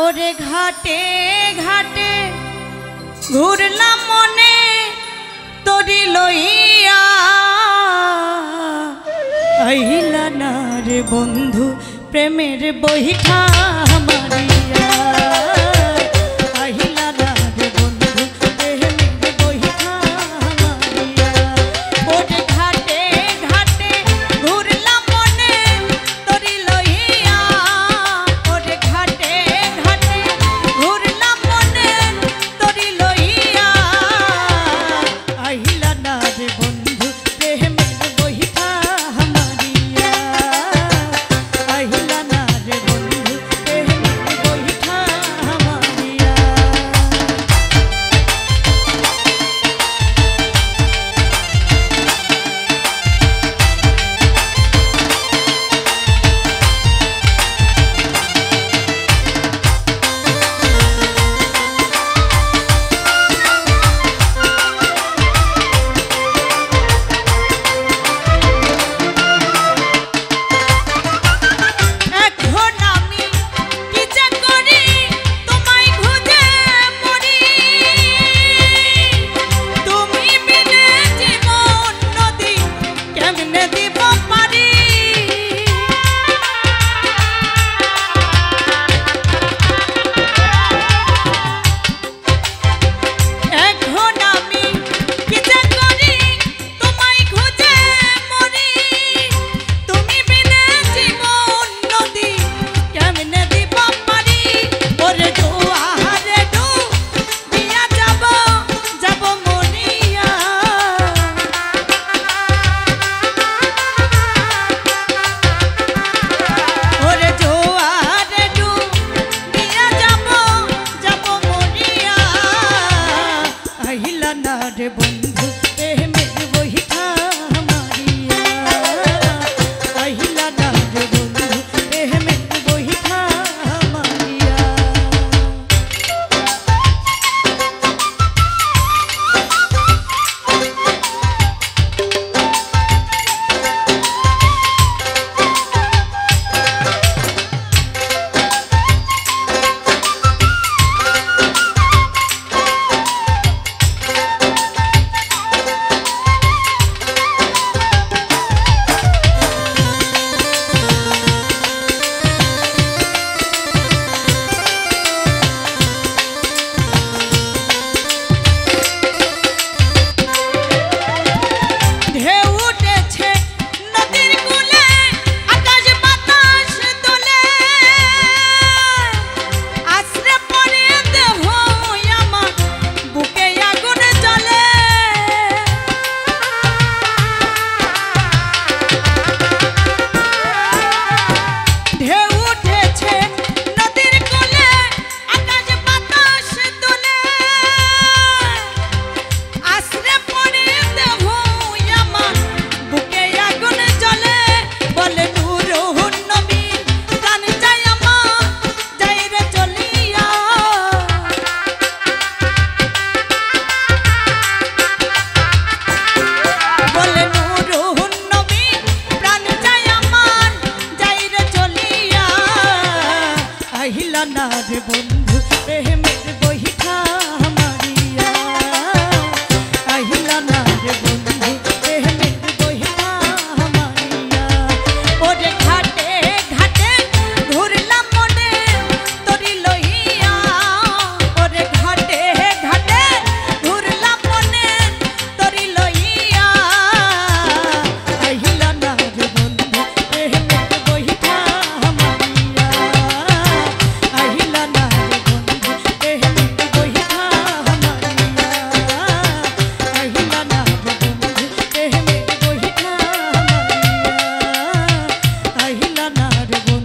ওরে ঘাটে ঘাটে ঘুরলাম মনে তরি লইয়া। আইলা না রে বন্ধু প্রেমের বহিঠা মারিয়া। জানা রে বন্ধু people.